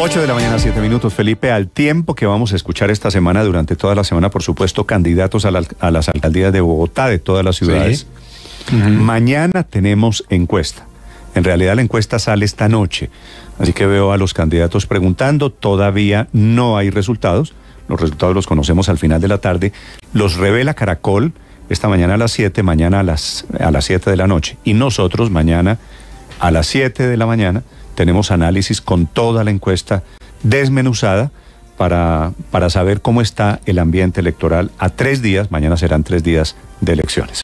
8 de la mañana, 7 minutos. Felipe, al tiempo que vamos a escuchar esta semana, durante toda la semana, por supuesto, candidatos a, las alcaldías de Bogotá, de todas las ciudades. Mañana tenemos encuesta. En realidad la encuesta sale esta noche. Así que veo a los candidatos preguntando. Todavía no hay resultados. Los resultados los conocemos al final de la tarde. Los revela Caracol esta mañana a las 7, mañana a las, a las 7 de la noche. Y nosotros mañana a las 7 de la mañana tenemos análisis con toda la encuesta desmenuzada para, para saber cómo está el ambiente electoral a tres días, mañana serán tres días de elecciones.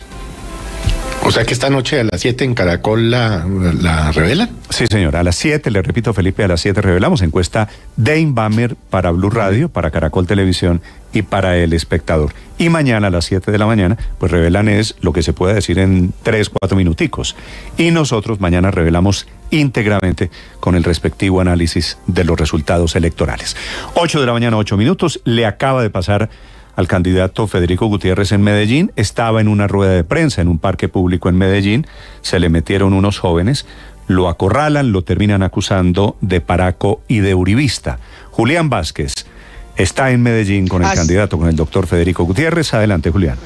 O sea que esta noche a las 7 en Caracol la, la revelan. Sí, señor. A las 7, le repito, Felipe, a las 7 revelamos encuesta de Inbamer para Blue Radio, para Caracol Televisión y para El Espectador. Y mañana a las 7 de la mañana, pues revelan es lo que se puede decir en 3, 4 minuticos. Y nosotros mañana revelamos íntegramente con el respectivo análisis de los resultados electorales. 8 de la mañana, 8 minutos. Le acaba de pasar al candidato Federico Gutiérrez en Medellín. Estaba en una rueda de prensa en un parque público en Medellín. Se le metieron unos jóvenes, lo acorralan, lo terminan acusando de paraco y de uribista. Julián Vázquez está en Medellín con el candidato, con el doctor Federico Gutiérrez. Adelante, Julián.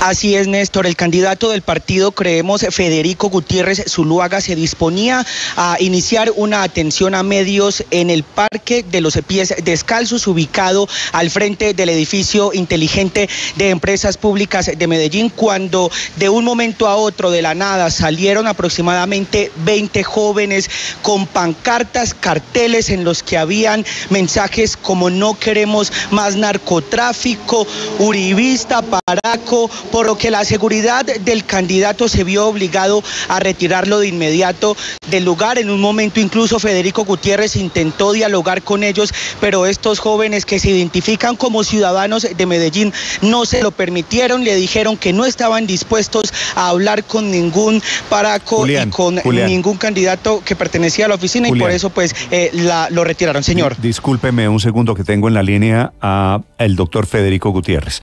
Así es, Néstor. El candidato del partido, creemos, Federico Gutiérrez Zuluaga, se disponía a iniciar una atención a medios en el Parque de los Pies Descalzos, ubicado al frente del edificio inteligente de Empresas Públicas de Medellín, cuando de un momento a otro, de la nada, salieron aproximadamente 20 jóvenes con pancartas, carteles en los que habían mensajes como no queremos más narcotráfico, uribista, paraco, por lo que la seguridad del candidato se vio obligado a retirarlo de inmediato del lugar. En un momento incluso Federico Gutiérrez intentó dialogar con ellos, pero estos jóvenes que se identifican como ciudadanos de Medellín no se lo permitieron, le dijeron que no estaban dispuestos a hablar con ningún paraco y con ningún candidato que pertenecía a la oficina y por eso pues eh, lo retiraron, señor. Discúlpeme un segundo que tengo en la línea a el doctor Federico Gutiérrez.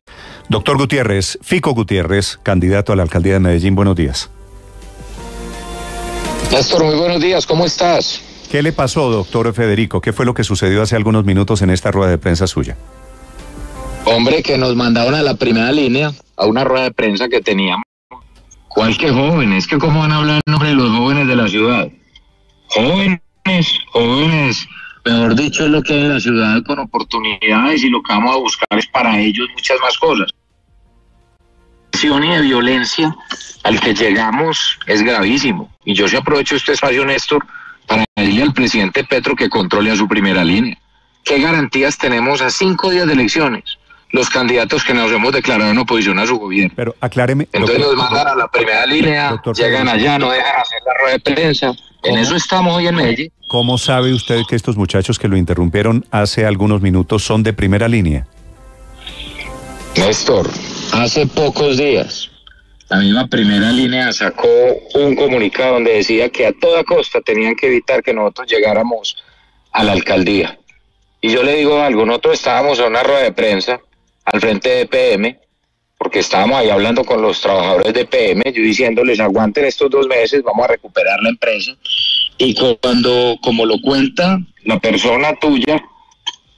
Doctor Gutiérrez, Fico Gutiérrez, candidato a la alcaldía de Medellín, buenos días. Néstor, muy buenos días, ¿cómo estás? ¿Qué le pasó, doctor Federico? ¿Qué fue lo que sucedió hace algunos minutos en esta rueda de prensa suya? Hombre, que nos mandaron a la primera línea, a una rueda de prensa que teníamos. ¿Cuál que jóvenes? ¿Que cómo van a hablar en nombre de los jóvenes de la ciudad? Jóvenes, jóvenes, mejor dicho, es lo que hay en la ciudad con oportunidades y lo que vamos a buscar es para ellos muchas más cosas y de violencia al que llegamos es gravísimo. Y yo se aprovecho este espacio, Néstor, para pedirle al presidente Petro que controle a su primera línea. ¿Qué garantías tenemos a cinco días de elecciones? Los candidatos que nos hemos declarado en oposición a su gobierno. Pero acláreme. Entonces nos mandan a la primera línea, llegan allá, no dejan hacer la rueda de prensa. En eso estamos hoy en Medellín. ¿Cómo sabe usted que estos muchachos que lo interrumpieron hace algunos minutos son de primera línea? Néstor, Hace pocos días, la misma primera línea sacó un comunicado donde decía que a toda costa tenían que evitar que nosotros llegáramos a la alcaldía. Y yo le digo algo, nosotros estábamos en una rueda de prensa al frente de PM, porque estábamos ahí hablando con los trabajadores de PM, yo diciéndoles aguanten estos dos meses, vamos a recuperar la empresa. Y cuando, como lo cuenta la persona tuya,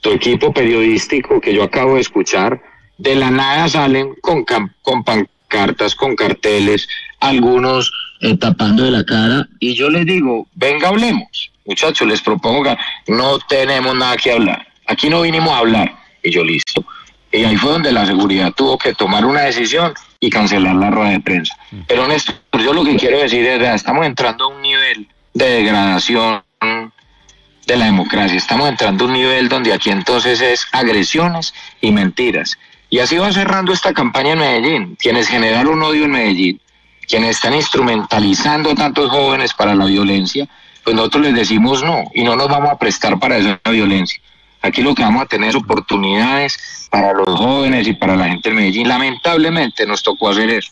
tu equipo periodístico que yo acabo de escuchar, de la nada salen con, con pancartas, con carteles, algunos eh, tapando de la cara, y yo les digo, venga, hablemos. Muchachos, les propongo que no tenemos nada que hablar. Aquí no vinimos a hablar. Y yo listo. Y ahí fue donde la seguridad tuvo que tomar una decisión y cancelar la rueda de prensa. Pero Néstor, yo lo que quiero decir es, que estamos entrando a un nivel de degradación de la democracia. Estamos entrando a un nivel donde aquí entonces es agresiones y mentiras. Y así va cerrando esta campaña en Medellín. Quienes generaron odio en Medellín, quienes están instrumentalizando a tantos jóvenes para la violencia, pues nosotros les decimos no y no nos vamos a prestar para esa violencia. Aquí lo que vamos a tener es oportunidades para los jóvenes y para la gente de Medellín. Lamentablemente nos tocó hacer eso.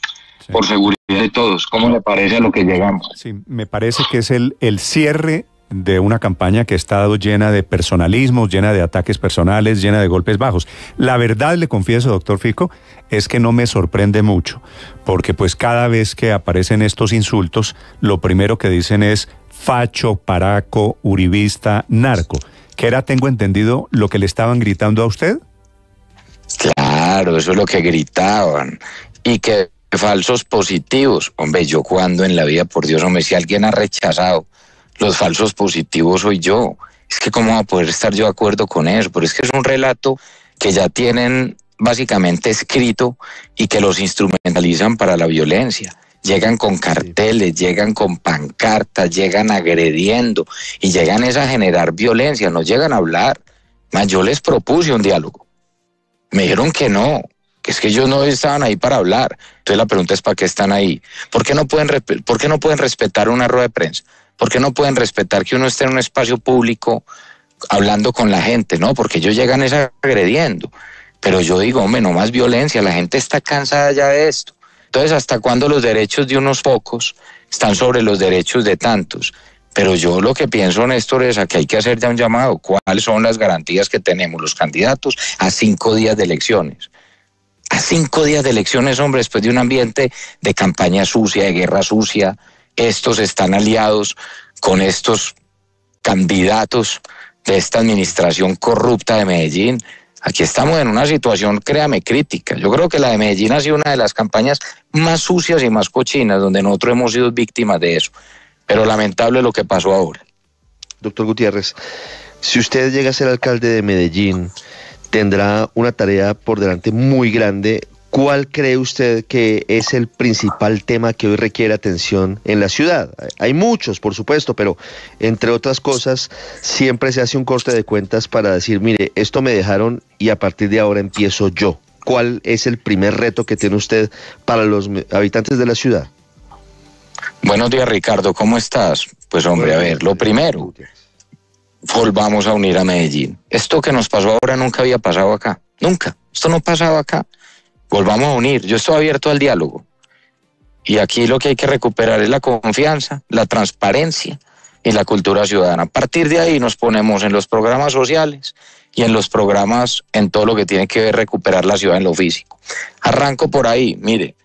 Por seguridad de todos. ¿Cómo le parece a lo que llegamos? Sí, me parece que es el, el cierre de una campaña que ha estado llena de personalismos, llena de ataques personales, llena de golpes bajos. La verdad, le confieso, doctor Fico, es que no me sorprende mucho, porque pues cada vez que aparecen estos insultos, lo primero que dicen es facho, paraco, uribista, narco. que era, tengo entendido, lo que le estaban gritando a usted. Claro, eso es lo que gritaban. Y que falsos positivos. Hombre, yo cuando en la vida, por Dios, hombre, si alguien ha rechazado los falsos positivos soy yo. Es que cómo va a poder estar yo de acuerdo con eso, pero es que es un relato que ya tienen básicamente escrito y que los instrumentalizan para la violencia. Llegan con carteles, llegan con pancartas, llegan agrediendo y llegan es a generar violencia, no llegan a hablar. Más yo les propuse un diálogo. Me dijeron que no, que es que ellos no estaban ahí para hablar. Entonces la pregunta es ¿para qué están ahí? ¿Por qué no pueden, por qué no pueden respetar una rueda de prensa? ¿Por qué no pueden respetar que uno esté en un espacio público hablando con la gente? No, porque ellos llegan es agrediendo. Pero yo digo, hombre, no más violencia, la gente está cansada ya de esto. Entonces, ¿hasta cuándo los derechos de unos pocos están sobre los derechos de tantos? Pero yo lo que pienso, Néstor, es a que hay que hacer ya un llamado. ¿Cuáles son las garantías que tenemos los candidatos a cinco días de elecciones? A cinco días de elecciones, hombre, después de un ambiente de campaña sucia, de guerra sucia, estos están aliados con estos candidatos de esta administración corrupta de Medellín. Aquí estamos en una situación, créame, crítica. Yo creo que la de Medellín ha sido una de las campañas más sucias y más cochinas, donde nosotros hemos sido víctimas de eso. Pero lamentable lo que pasó ahora. Doctor Gutiérrez, si usted llega a ser alcalde de Medellín, tendrá una tarea por delante muy grande ¿Cuál cree usted que es el principal tema que hoy requiere atención en la ciudad? Hay muchos, por supuesto, pero entre otras cosas, siempre se hace un corte de cuentas para decir, mire, esto me dejaron y a partir de ahora empiezo yo. ¿Cuál es el primer reto que tiene usted para los habitantes de la ciudad? Buenos días, Ricardo, ¿cómo estás? Pues hombre, a ver, lo primero, volvamos a unir a Medellín. Esto que nos pasó ahora nunca había pasado acá, nunca. Esto no pasaba acá volvamos a unir. Yo estoy abierto al diálogo. Y aquí lo que hay que recuperar es la confianza, la transparencia y la cultura ciudadana. A partir de ahí nos ponemos en los programas sociales y en los programas en todo lo que tiene que ver recuperar la ciudad en lo físico. Arranco por ahí, mire,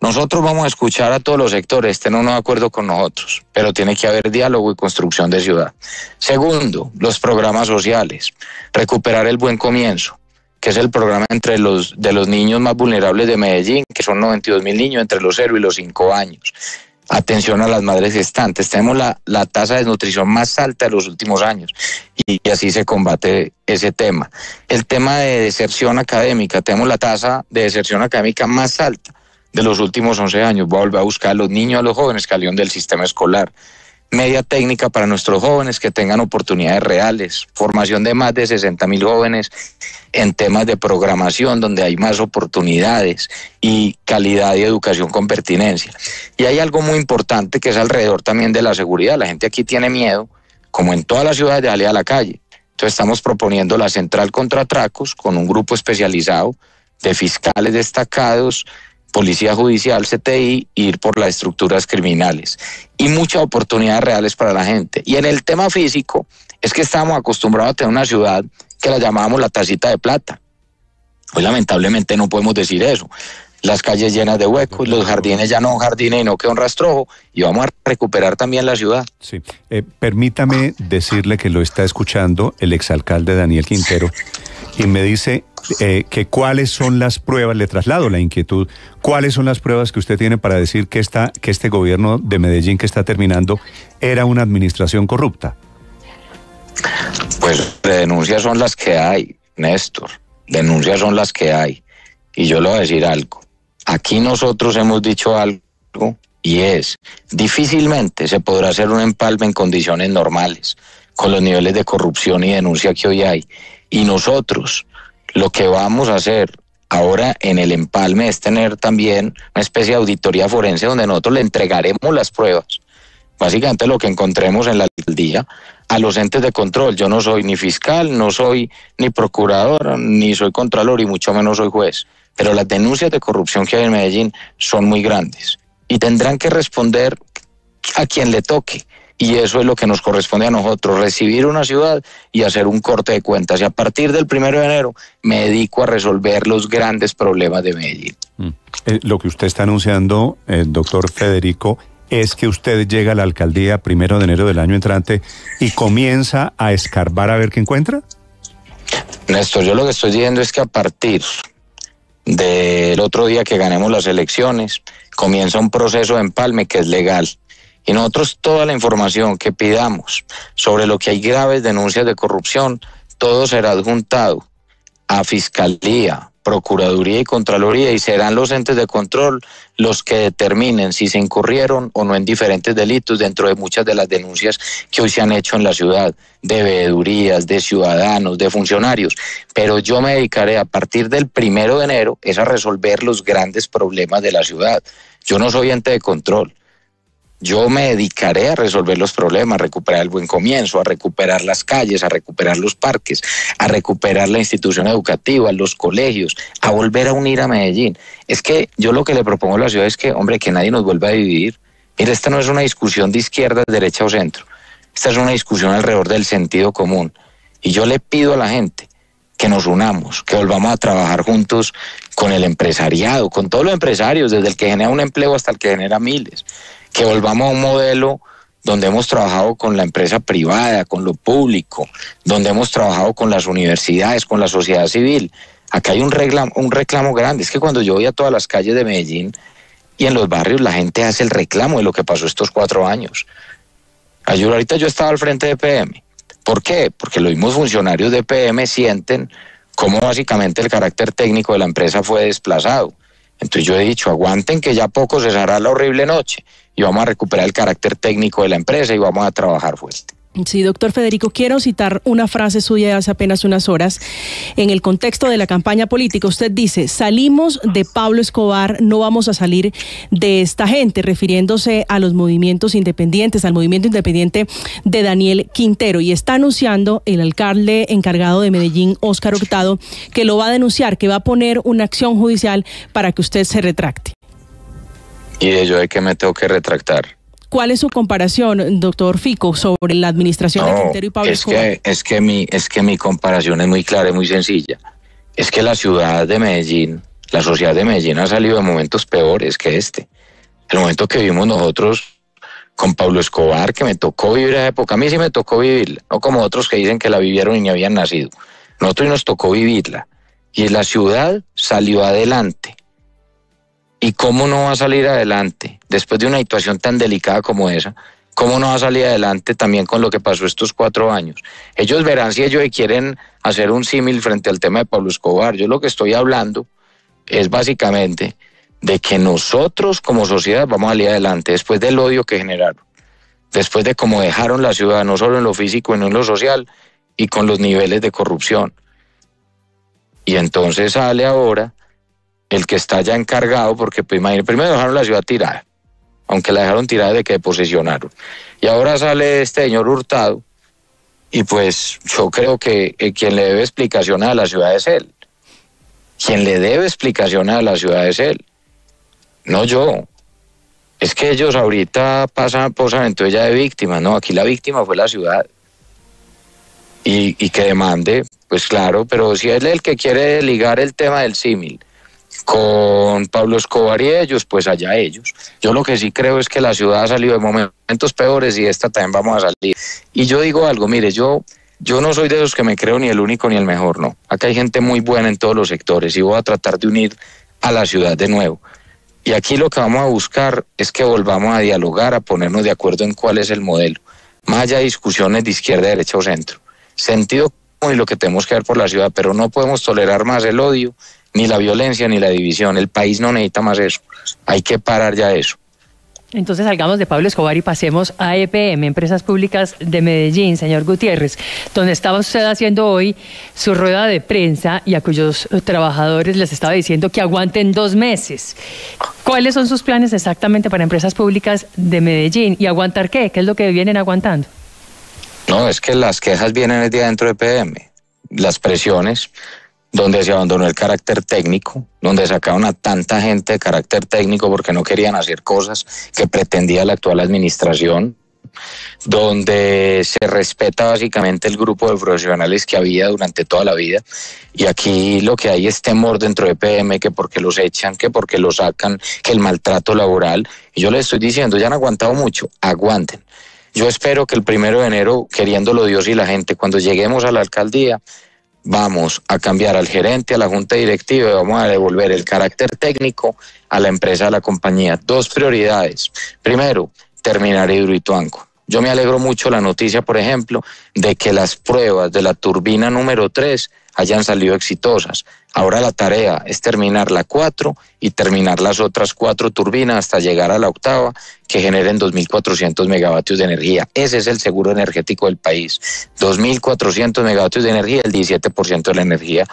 nosotros vamos a escuchar a todos los sectores, estén no de acuerdo con nosotros, pero tiene que haber diálogo y construcción de ciudad. Segundo, los programas sociales, recuperar el buen comienzo que es el programa entre los de los niños más vulnerables de Medellín, que son 92 mil niños entre los 0 y los 5 años. Atención a las madres gestantes. Tenemos la, la tasa de desnutrición más alta de los últimos años y, así se combate ese tema. El tema de deserción académica. Tenemos la tasa de deserción académica más alta de los últimos 11 años. Voy a volver a buscar a los niños, a los jóvenes que salieron del sistema escolar media técnica para nuestros jóvenes que tengan oportunidades reales, formación de más de 60 mil jóvenes en temas de programación donde hay más oportunidades y calidad y educación con pertinencia. Y hay algo muy importante que es alrededor también de la seguridad. La gente aquí tiene miedo, como en todas las ciudades, de salir a la calle. Entonces estamos proponiendo la central contra atracos con un grupo especializado de fiscales destacados, policía judicial, CTI, ir por las estructuras criminales y muchas oportunidades reales para la gente. Y en el tema físico, es que estamos acostumbrados a tener una ciudad que la llamábamos la tacita de plata. Hoy lamentablemente no podemos decir eso. Las calles llenas de huecos, los jardines ya no jardines y no queda un rastrojo, y vamos a recuperar también la ciudad. Sí, eh, permítame decirle que lo está escuchando el exalcalde Daniel Quintero y me dice eh, que cuáles son las pruebas, le traslado la inquietud, cuáles son las pruebas que usted tiene para decir que, que este gobierno de Medellín que está terminando era una administración corrupta. Pues denuncias son las que hay, Néstor, denuncias son las que hay. Y yo le voy a decir algo. Aquí nosotros hemos dicho algo y es, difícilmente se podrá hacer un empalme en condiciones normales, con los niveles de corrupción y denuncia que hoy hay. Y nosotros lo que vamos a hacer ahora en el empalme es tener también una especie de auditoría forense donde nosotros le entregaremos las pruebas. Básicamente lo que encontremos en la alcaldía a los entes de control. Yo no soy ni fiscal, no soy ni procurador, ni soy contralor y mucho menos soy juez. Pero las denuncias de corrupción que hay en Medellín son muy grandes y tendrán que responder a quien le toque. Y eso es lo que nos corresponde a nosotros, recibir una ciudad y hacer un corte de cuentas. Y a partir del primero de enero me dedico a resolver los grandes problemas de Medellín. Mm. Eh, lo que usted está anunciando, el doctor Federico, es que usted llega a la alcaldía primero de enero del año entrante y comienza a escarbar a ver qué encuentra? Néstor, yo lo que estoy diciendo es que a partir del otro día que ganemos las elecciones, comienza un proceso de empalme que es legal. Y nosotros toda la información que pidamos sobre lo que hay graves denuncias de corrupción, todo será adjuntado a Fiscalía, Procuraduría y Contraloría y serán los entes de control los que determinen si se incurrieron o no en diferentes delitos dentro de muchas de las denuncias que hoy se han hecho en la ciudad, de veedurías, de ciudadanos, de funcionarios. Pero yo me dedicaré a partir del primero de enero es a resolver los grandes problemas de la ciudad. Yo no soy ente de control. Yo me dedicaré a resolver los problemas, a recuperar el buen comienzo, a recuperar las calles, a recuperar los parques, a recuperar la institución educativa, los colegios, a volver a unir a Medellín. Es que yo lo que le propongo a la ciudad es que, hombre, que nadie nos vuelva a dividir. Mire, esta no es una discusión de izquierda, derecha o centro. Esta es una discusión alrededor del sentido común. Y yo le pido a la gente que nos unamos, que volvamos a trabajar juntos con el empresariado, con todos los empresarios, desde el que genera un empleo hasta el que genera miles que volvamos a un modelo donde hemos trabajado con la empresa privada, con lo público, donde hemos trabajado con las universidades, con la sociedad civil. Acá hay un reclamo, un reclamo grande. Es que cuando yo voy a todas las calles de Medellín y en los barrios, la gente hace el reclamo de lo que pasó estos cuatro años. Ayer ahorita yo estaba al frente de PM. ¿Por qué? Porque los mismos funcionarios de PM sienten cómo básicamente el carácter técnico de la empresa fue desplazado. Entonces yo he dicho, aguanten que ya poco cesará la horrible noche y vamos a recuperar el carácter técnico de la empresa y vamos a trabajar fuerte. Sí, doctor Federico, quiero citar una frase suya de hace apenas unas horas. En el contexto de la campaña política, usted dice, salimos de Pablo Escobar, no vamos a salir de esta gente, refiriéndose a los movimientos independientes, al movimiento independiente de Daniel Quintero. Y está anunciando el alcalde encargado de Medellín, Óscar Hurtado, que lo va a denunciar, que va a poner una acción judicial para que usted se retracte. ¿Y de ello de qué me tengo que retractar? ¿Cuál es su comparación, doctor Fico, sobre la administración de Quintero y Pablo es Que, es, que mi, es que mi comparación es muy clara y muy sencilla. Es que la ciudad de Medellín, la sociedad de Medellín ha salido de momentos peores que este. El momento que vimos nosotros con Pablo Escobar, que me tocó vivir esa época, a mí sí me tocó vivirla, no como otros que dicen que la vivieron y ni habían nacido. Nosotros nos tocó vivirla. Y la ciudad salió adelante ¿Y cómo no va a salir adelante después de una situación tan delicada como esa? ¿Cómo no va a salir adelante también con lo que pasó estos cuatro años? Ellos verán si ellos quieren hacer un símil frente al tema de Pablo Escobar. Yo lo que estoy hablando es básicamente de que nosotros como sociedad vamos a salir adelante después del odio que generaron, después de cómo dejaron la ciudad, no solo en lo físico, sino en lo social y con los niveles de corrupción. Y entonces sale ahora el que está ya encargado, porque pues, primero dejaron la ciudad tirada, aunque la dejaron tirada de que posesionaron. Y ahora sale este señor Hurtado, y pues yo creo que quien le debe explicación a la ciudad es él. Quien le debe explicación a la ciudad es él, no yo. Es que ellos ahorita pasan, posan entonces ya de víctima, no, aquí la víctima fue la ciudad. Y, y que demande, pues claro, pero si es el que quiere ligar el tema del símil con Pablo Escobar y ellos, pues allá ellos. Yo lo que sí creo es que la ciudad ha salido de momentos peores y esta también vamos a salir. Y yo digo algo, mire, yo, yo no soy de los que me creo ni el único ni el mejor, no. Acá hay gente muy buena en todos los sectores y voy a tratar de unir a la ciudad de nuevo. Y aquí lo que vamos a buscar es que volvamos a dialogar, a ponernos de acuerdo en cuál es el modelo. Más allá de discusiones de izquierda, derecha o centro. Sentido común y lo que tenemos que ver por la ciudad, pero no podemos tolerar más el odio ni la violencia ni la división. El país no necesita más eso. Hay que parar ya eso. Entonces salgamos de Pablo Escobar y pasemos a EPM, Empresas Públicas de Medellín, señor Gutiérrez, donde estaba usted haciendo hoy su rueda de prensa y a cuyos trabajadores les estaba diciendo que aguanten dos meses. ¿Cuáles son sus planes exactamente para Empresas Públicas de Medellín? ¿Y aguantar qué? ¿Qué es lo que vienen aguantando? No, es que las quejas vienen de dentro de EPM, las presiones donde se abandonó el carácter técnico, donde sacaron a tanta gente de carácter técnico porque no querían hacer cosas que pretendía la actual administración. donde se respeta básicamente el grupo de profesionales que había durante toda la vida. Y aquí lo que hay es temor dentro de PM, que porque los echan, que porque los sacan, que el maltrato laboral. Y yo les estoy diciendo, ya han aguantado mucho, aguanten. Yo espero que el primero de enero, queriéndolo Dios y la gente, cuando lleguemos a la alcaldía, vamos a cambiar al gerente, a la junta directiva y vamos a devolver el carácter técnico a la empresa, a la compañía. Dos prioridades. Primero, terminar Hidroituanco. Yo me alegro mucho la noticia, por ejemplo, de que las pruebas de la turbina número 3 hayan salido exitosas. Ahora la tarea es terminar la 4 y terminar las otras cuatro turbinas hasta llegar a la octava que generen 2.400 megavatios de energía. Ese es el seguro energético del país. 2.400 megavatios de energía, el 17% de la energía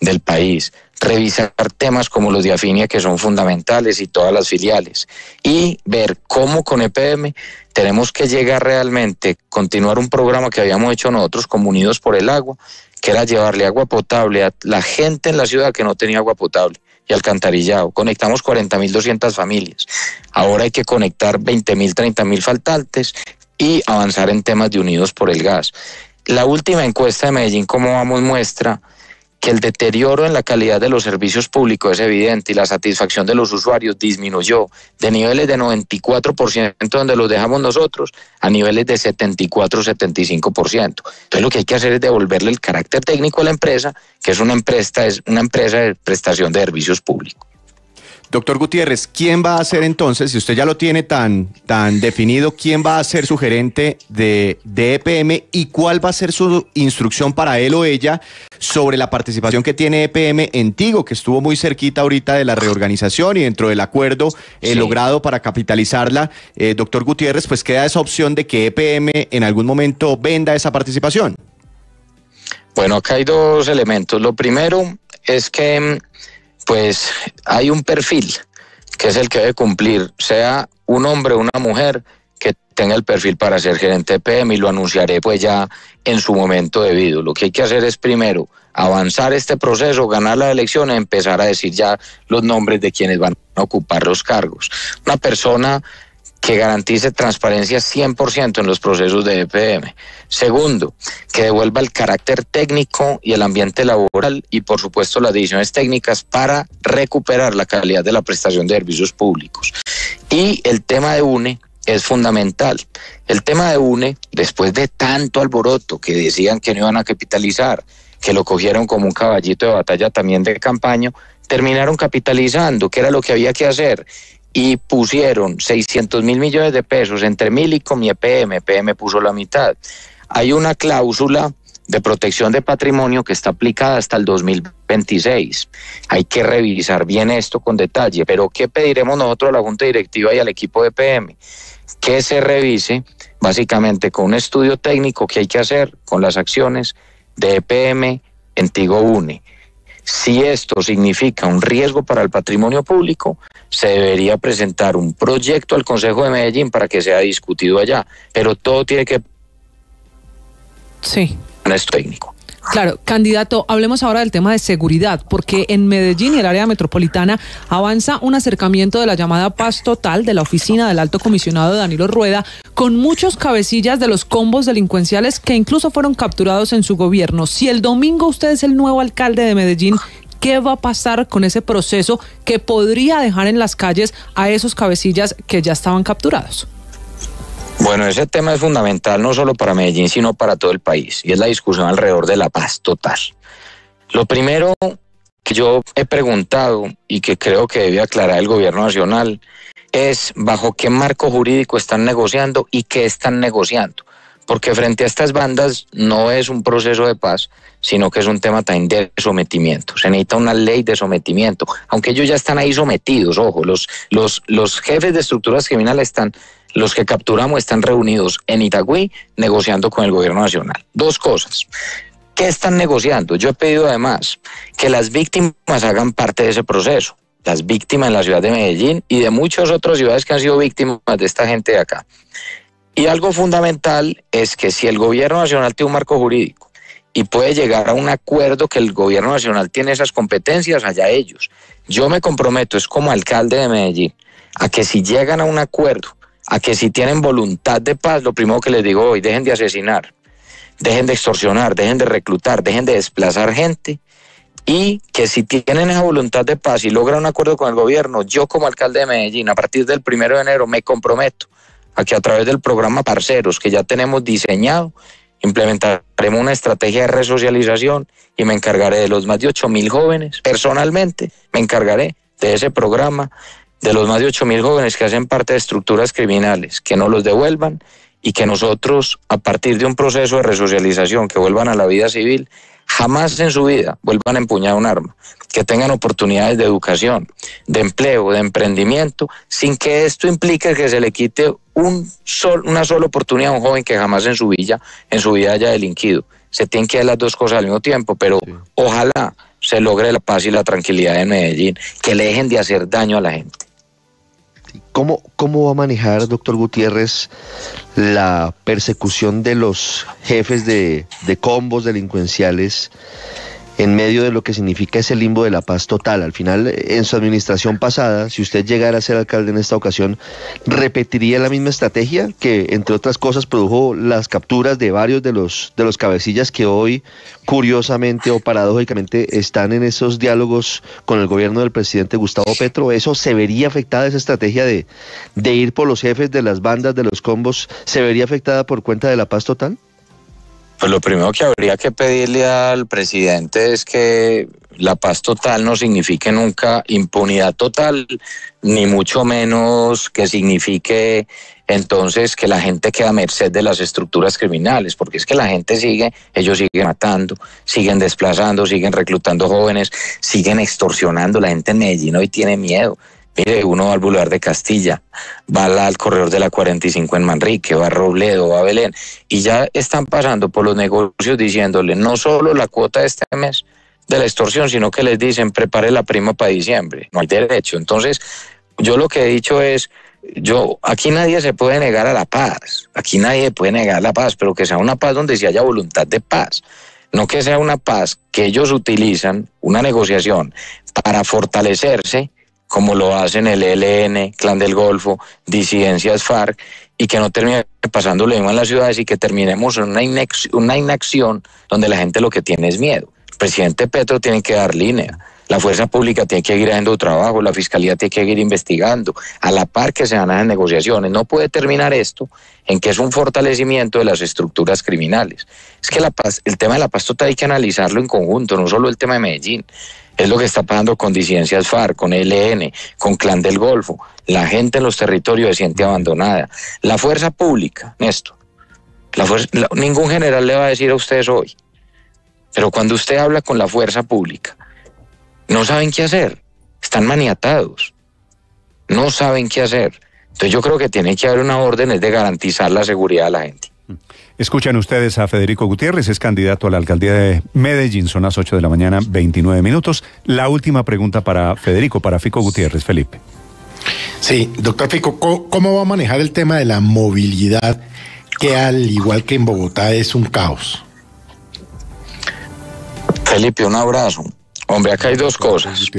del país. Revisar temas como los de Afinia que son fundamentales y todas las filiales. Y ver cómo con EPM tenemos que llegar realmente, continuar un programa que habíamos hecho nosotros como Unidos por el Agua, que era llevarle agua potable a la gente en la ciudad que no tenía agua potable y alcantarillado. Conectamos 40.200 familias. Ahora hay que conectar 20.000, 30.000 faltantes y avanzar en temas de unidos por el gas. La última encuesta de Medellín, como vamos, muestra que el deterioro en la calidad de los servicios públicos es evidente y la satisfacción de los usuarios disminuyó de niveles de 94% donde los dejamos nosotros a niveles de 74-75%. Entonces lo que hay que hacer es devolverle el carácter técnico a la empresa, que es una empresa, es una empresa de prestación de servicios públicos. Doctor Gutiérrez, ¿quién va a ser entonces, si usted ya lo tiene tan, tan definido, quién va a ser su gerente de, de EPM y cuál va a ser su instrucción para él o ella sobre la participación que tiene EPM en Tigo, que estuvo muy cerquita ahorita de la reorganización y dentro del acuerdo eh, logrado para capitalizarla, eh, doctor Gutiérrez, pues queda esa opción de que EPM en algún momento venda esa participación? Bueno, acá hay dos elementos. Lo primero es que pues hay un perfil que es el que debe cumplir, sea un hombre o una mujer que tenga el perfil para ser gerente de PM y lo anunciaré pues ya en su momento debido. Lo que hay que hacer es primero avanzar este proceso, ganar la elección empezar a decir ya los nombres de quienes van a ocupar los cargos. Una persona que garantice transparencia 100% en los procesos de EPM. Segundo, que devuelva el carácter técnico y el ambiente laboral y por supuesto las decisiones técnicas para recuperar la calidad de la prestación de servicios públicos. Y el tema de UNE es fundamental. El tema de UNE, después de tanto alboroto que decían que no iban a capitalizar, que lo cogieron como un caballito de batalla también de campaña, terminaron capitalizando, que era lo que había que hacer y pusieron 600 mil millones de pesos entre Milico y EPM, EPM puso la mitad. Hay una cláusula de protección de patrimonio que está aplicada hasta el 2026. Hay que revisar bien esto con detalle, pero ¿qué pediremos nosotros a la Junta Directiva y al equipo de EPM? Que se revise básicamente con un estudio técnico que hay que hacer con las acciones de EPM en Tigo UNE si esto significa un riesgo para el patrimonio público, se debería presentar un proyecto al Consejo de Medellín para que sea discutido allá, pero todo tiene que... Sí. Es técnico. Claro, candidato, hablemos ahora del tema de seguridad, porque en Medellín y el área metropolitana avanza un acercamiento de la llamada paz total de la oficina del alto comisionado Danilo Rueda, con muchos cabecillas de los combos delincuenciales que incluso fueron capturados en su gobierno. Si el domingo usted es el nuevo alcalde de Medellín, ¿qué va a pasar con ese proceso que podría dejar en las calles a esos cabecillas que ya estaban capturados? Bueno, ese tema es fundamental no solo para Medellín, sino para todo el país, y es la discusión alrededor de la paz total. Lo primero que yo he preguntado y que creo que debe aclarar el gobierno nacional es bajo qué marco jurídico están negociando y qué están negociando. Porque frente a estas bandas no es un proceso de paz, sino que es un tema también de sometimiento. Se necesita una ley de sometimiento, aunque ellos ya están ahí sometidos, ojo, los, los, los jefes de estructuras criminales están los que capturamos están reunidos en Itagüí negociando con el gobierno nacional. Dos cosas. ¿Qué están negociando? Yo he pedido además que las víctimas hagan parte de ese proceso. Las víctimas en la ciudad de Medellín y de muchas otras ciudades que han sido víctimas de esta gente de acá. Y algo fundamental es que si el gobierno nacional tiene un marco jurídico y puede llegar a un acuerdo que el gobierno nacional tiene esas competencias, allá ellos. Yo me comprometo, es como alcalde de Medellín, a que si llegan a un acuerdo a que si tienen voluntad de paz, lo primero que les digo hoy, dejen de asesinar, dejen de extorsionar, dejen de reclutar, dejen de desplazar gente y que si tienen esa voluntad de paz y logran un acuerdo con el gobierno, yo como alcalde de Medellín, a partir del primero de enero me comprometo a que a través del programa Parceros que ya tenemos diseñado, implementaremos una estrategia de resocialización y me encargaré de los más de 8 mil jóvenes, personalmente me encargaré de ese programa, de los más de 8 mil jóvenes que hacen parte de estructuras criminales, que no los devuelvan y que nosotros, a partir de un proceso de resocialización, que vuelvan a la vida civil, jamás en su vida vuelvan a empuñar un arma, que tengan oportunidades de educación, de empleo, de emprendimiento, sin que esto implique que se le quite un sol, una sola oportunidad a un joven que jamás en su vida, en su vida haya delinquido. Se tienen que dar las dos cosas al mismo tiempo, pero ojalá se logre la paz y la tranquilidad en Medellín, que dejen de hacer daño a la gente. ¿Cómo, ¿Cómo va a manejar, doctor Gutiérrez, la persecución de los jefes de, de combos delincuenciales en medio de lo que significa ese limbo de la paz total. Al final, en su administración pasada, si usted llegara a ser alcalde en esta ocasión, ¿repetiría la misma estrategia que, entre otras cosas, produjo las capturas de varios de los, de los cabecillas que hoy, curiosamente o paradójicamente, están en esos diálogos con el gobierno del presidente Gustavo Petro? ¿Eso se vería afectada, esa estrategia de, de ir por los jefes de las bandas, de los combos, se vería afectada por cuenta de la paz total? Pues lo primero que habría que pedirle al presidente es que la paz total no signifique nunca impunidad total, ni mucho menos que signifique entonces que la gente queda a merced de las estructuras criminales, porque es que la gente sigue, ellos siguen matando, siguen desplazando, siguen reclutando jóvenes, siguen extorsionando, la gente en Medellín hoy tiene miedo. Mire, uno va al Boulevard de Castilla, va al corredor de la 45 en Manrique, va a Robledo, va a Belén, y ya están pasando por los negocios diciéndole no solo la cuota de este mes de la extorsión, sino que les dicen prepare la prima para diciembre. No hay derecho. Entonces, yo lo que he dicho es, yo, aquí nadie se puede negar a la paz, aquí nadie puede negar la paz, pero que sea una paz donde se haya voluntad de paz no que sea una paz que ellos utilizan, una negociación, para fortalecerse como lo hacen el ELN, Clan del Golfo, disidencias FARC, y que no termine pasando lo mismo en las ciudades y que terminemos en una, una inacción donde la gente lo que tiene es miedo. El presidente Petro tiene que dar línea. La fuerza pública tiene que seguir haciendo trabajo, la fiscalía tiene que seguir investigando, a la par que se dan las negociaciones. No puede terminar esto en que es un fortalecimiento de las estructuras criminales. Es que la paz, el tema de la paz total hay que analizarlo en conjunto, no solo el tema de Medellín. Es lo que está pasando con disidencias FARC, con ELN, con Clan del Golfo. La gente en los territorios se siente abandonada. La fuerza pública, Néstor, ningún general le va a decir a ustedes hoy, pero cuando usted habla con la fuerza pública, no saben qué hacer, están maniatados, no saben qué hacer. Entonces yo creo que tiene que haber una orden de garantizar la seguridad de la gente. Escuchan ustedes a Federico Gutiérrez, es candidato a la alcaldía de Medellín, son las 8 de la mañana, 29 minutos. La última pregunta para Federico, para Fico Gutiérrez, Felipe. Sí, doctor Fico, ¿cómo va a manejar el tema de la movilidad que al igual que en Bogotá es un caos? Felipe, un abrazo. Hombre, acá hay dos cosas.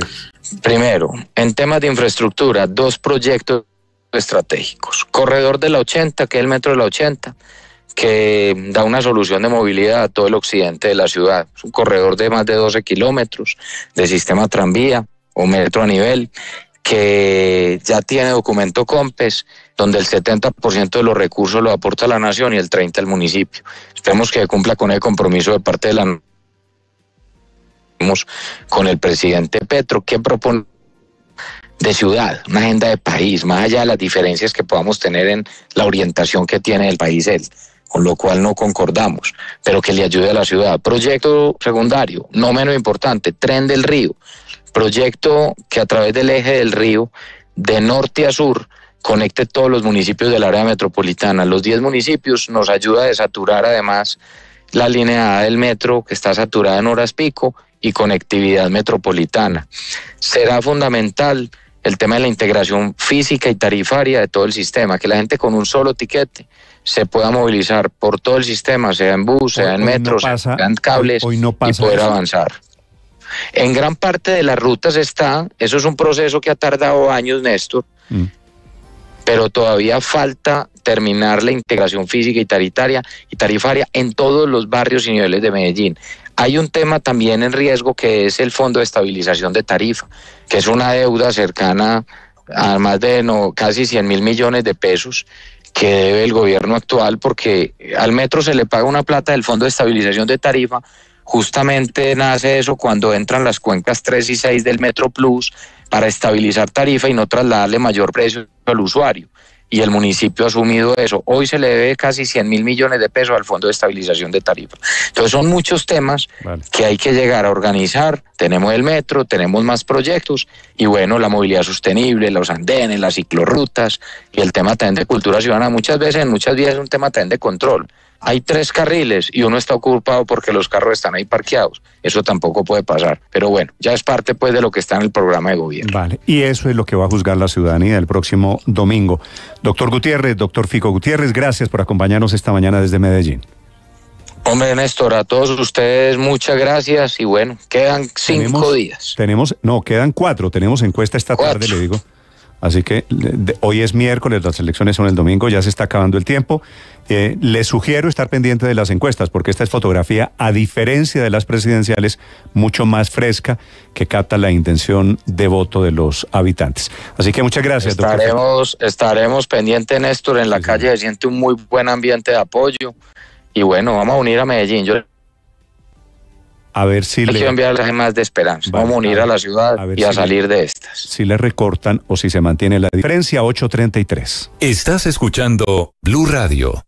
Primero, en temas de infraestructura, dos proyectos estratégicos. Corredor de la 80, que es el metro de la 80, que da una solución de movilidad a todo el occidente de la ciudad. Es un corredor de más de 12 kilómetros de sistema tranvía o metro a nivel que ya tiene documento COMPES, donde el 70% de los recursos lo aporta la nación y el 30% el municipio. Esperemos que cumpla con el compromiso de parte de la con el presidente Petro, que propone de ciudad, una agenda de país, más allá de las diferencias que podamos tener en la orientación que tiene el país él con lo cual no concordamos, pero que le ayude a la ciudad. Proyecto secundario, no menos importante, tren del río, proyecto que a través del eje del río, de norte a sur, conecte todos los municipios del área metropolitana. Los 10 municipios nos ayuda a desaturar además la línea del metro, que está saturada en horas pico, y conectividad metropolitana. Será fundamental el tema de la integración física y tarifaria de todo el sistema, que la gente con un solo tiquete se pueda movilizar por todo el sistema, sea en bus, sea en metro, sea en cables, y poder avanzar. En gran parte de las rutas está, eso es un proceso que ha tardado años, Néstor, mm. pero todavía falta terminar la integración física y taritaria y tarifaria en todos los barrios y niveles de Medellín. Hay un tema también en riesgo que es el Fondo de Estabilización de Tarifa, que es una deuda cercana a más de no, casi 100 mil millones de pesos que debe el gobierno actual porque al metro se le paga una plata del Fondo de Estabilización de Tarifa. Justamente nace eso cuando entran las cuencas 3 y 6 del Metro Plus para estabilizar tarifa y no trasladarle mayor precio al usuario y el municipio ha asumido eso. Hoy se le debe casi 100 mil millones de pesos al Fondo de Estabilización de Tarifa. Entonces son muchos temas que hay que llegar a organizar. Tenemos el metro, tenemos más proyectos y bueno, la movilidad sostenible, los andenes, las ciclorrutas y el tema también de cultura ciudadana. Muchas veces, en muchas vías es un tema también de control hay tres carriles y uno está ocupado porque los carros están ahí parqueados. Eso tampoco puede pasar. Pero bueno, ya es parte pues de lo que está en el programa de gobierno. Vale, y eso es lo que va a juzgar la ciudadanía el próximo domingo. Doctor Gutiérrez, doctor Fico Gutiérrez, gracias por acompañarnos esta mañana desde Medellín. Hombre, Néstor, a todos ustedes muchas gracias y bueno, quedan cinco días. Tenemos, no, quedan cuatro. Tenemos encuesta esta tarde, le digo. Así que hoy es miércoles, las elecciones son el domingo, ya se está acabando el tiempo. Eh, les sugiero estar pendiente de las encuestas, porque esta es fotografía, a diferencia de las presidenciales, mucho más fresca, que capta la intención de voto de los habitantes. Así que muchas gracias. Estaremos, estaremos pendientes, Néstor, en la calle se siente un muy buen ambiente de apoyo. Y bueno, vamos a unir a Medellín. Yo a ver si le... Quiero enviarles más de esperanza. Vamos a unir a, la ciudad y a salir de estas. Si le recortan o si se mantiene la diferencia, 833. Estás escuchando Blue Radio.